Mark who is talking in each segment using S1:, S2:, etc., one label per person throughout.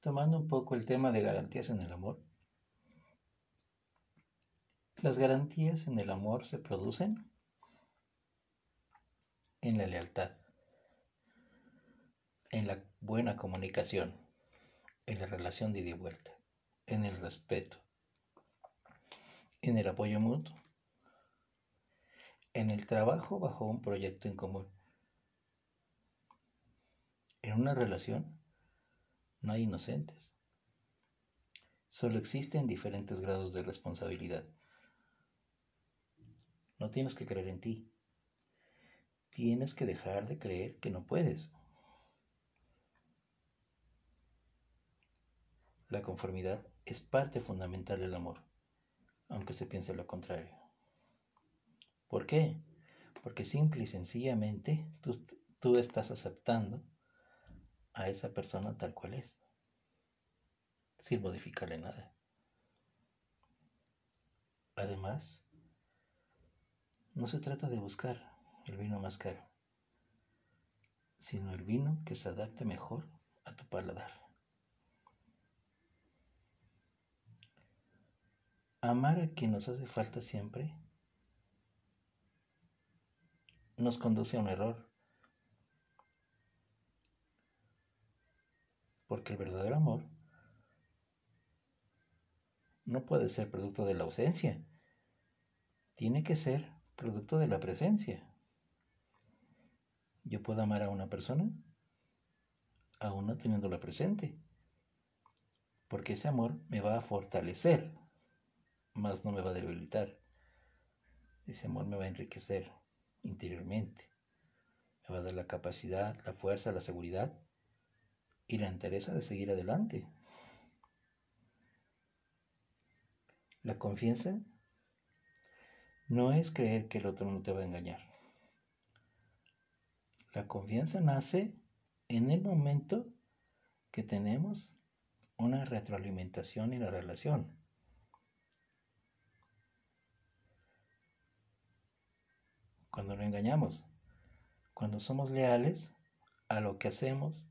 S1: Tomando un poco el tema de garantías en el amor. Las garantías en el amor se producen en la lealtad, en la buena comunicación, en la relación de ida y vuelta, en el respeto, en el apoyo mutuo, en el trabajo bajo un proyecto en común. En una relación no hay inocentes. Solo existen diferentes grados de responsabilidad. No tienes que creer en ti. Tienes que dejar de creer que no puedes. La conformidad es parte fundamental del amor, aunque se piense lo contrario. ¿Por qué? Porque simple y sencillamente tú, tú estás aceptando a esa persona tal cual es, sin modificarle nada. Además, no se trata de buscar el vino más caro, sino el vino que se adapte mejor a tu paladar. Amar a quien nos hace falta siempre nos conduce a un error. Porque el verdadero amor no puede ser producto de la ausencia. Tiene que ser producto de la presencia. Yo puedo amar a una persona aún no teniéndola presente. Porque ese amor me va a fortalecer, más no me va a debilitar. Ese amor me va a enriquecer interiormente. Me va a dar la capacidad, la fuerza, la seguridad y la interés de seguir adelante. La confianza no es creer que el otro no te va a engañar. La confianza nace en el momento que tenemos una retroalimentación en la relación. Cuando no engañamos, cuando somos leales a lo que hacemos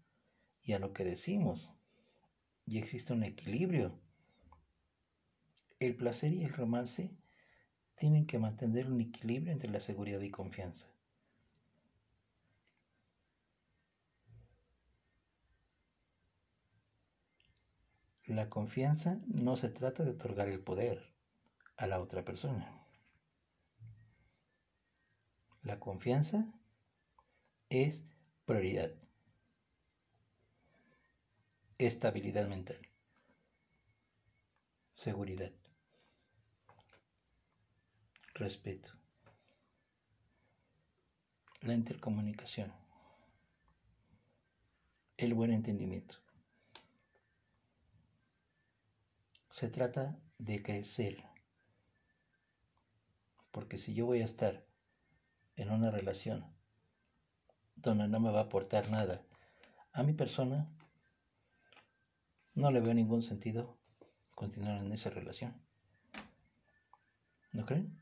S1: y a lo que decimos. Y existe un equilibrio. El placer y el romance tienen que mantener un equilibrio entre la seguridad y confianza. La confianza no se trata de otorgar el poder a la otra persona. La confianza es prioridad. Estabilidad mental. Seguridad respeto, la intercomunicación, el buen entendimiento. Se trata de crecer, porque si yo voy a estar en una relación donde no me va a aportar nada a mi persona, no le veo ningún sentido continuar en esa relación. ¿No creen?